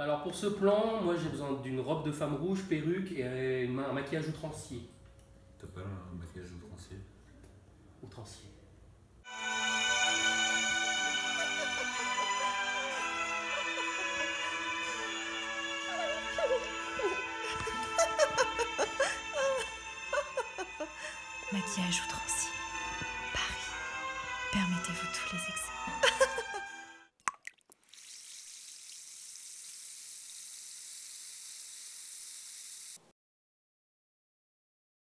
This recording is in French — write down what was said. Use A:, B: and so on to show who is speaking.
A: Bah, alors pour ce plan, moi j'ai besoin d'une robe de femme rouge, perruque et un maquillage outrancier.
B: T'as pas un maquillage outrancier?
A: Outrancier.
C: Maquillage outrancier. Paris. Permettez-vous tous les excès.